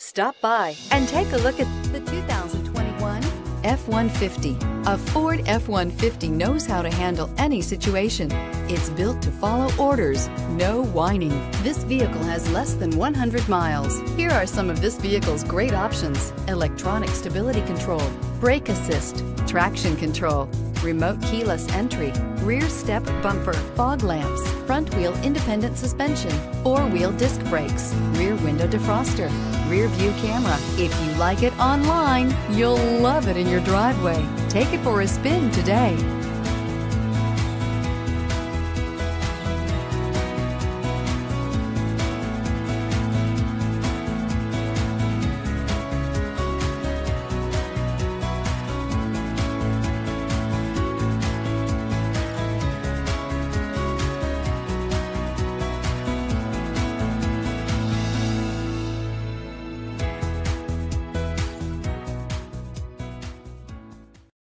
Stop by and take a look at the 2021 F-150. A Ford F-150 knows how to handle any situation. It's built to follow orders, no whining. This vehicle has less than 100 miles. Here are some of this vehicle's great options. Electronic stability control, brake assist, traction control, remote keyless entry, rear step bumper, fog lamps, front wheel independent suspension, four wheel disc brakes, rear window defroster, rear view camera. If you like it online, you'll love it in your driveway. Take it for a spin today.